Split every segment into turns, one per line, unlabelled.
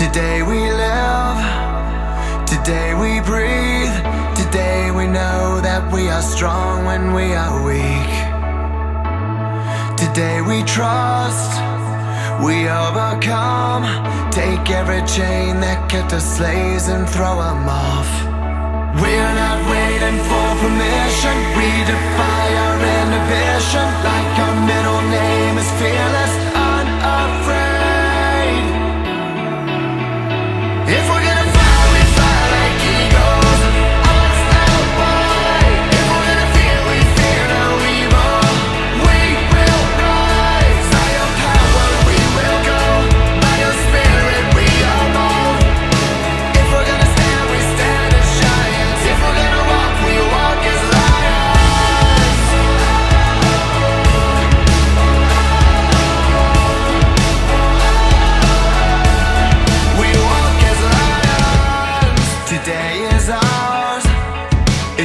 Today we live, today we breathe, today we know that we are strong when we are weak. Today we trust, we overcome, take every chain that kept us slaves and throw them off. We're not waiting for permission, we defy our inhibition.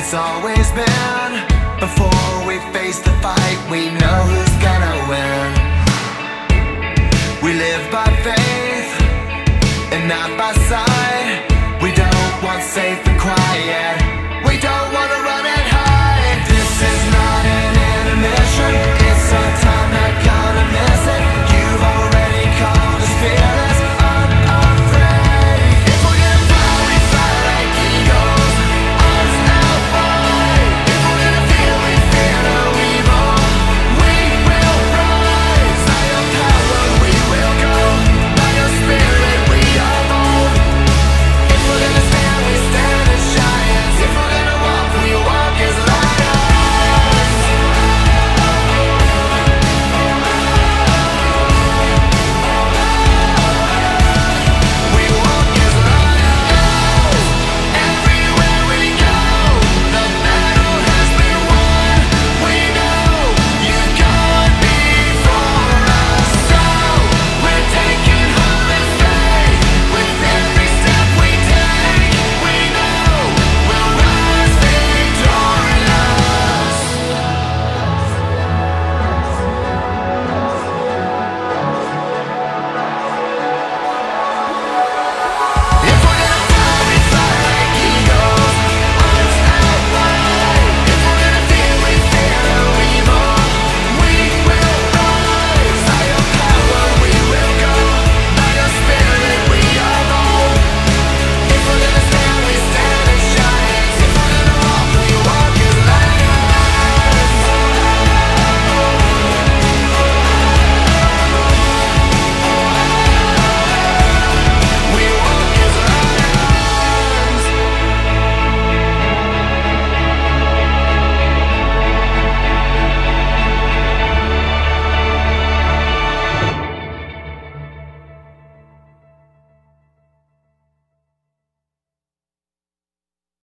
it's always been. Before we face the fight we know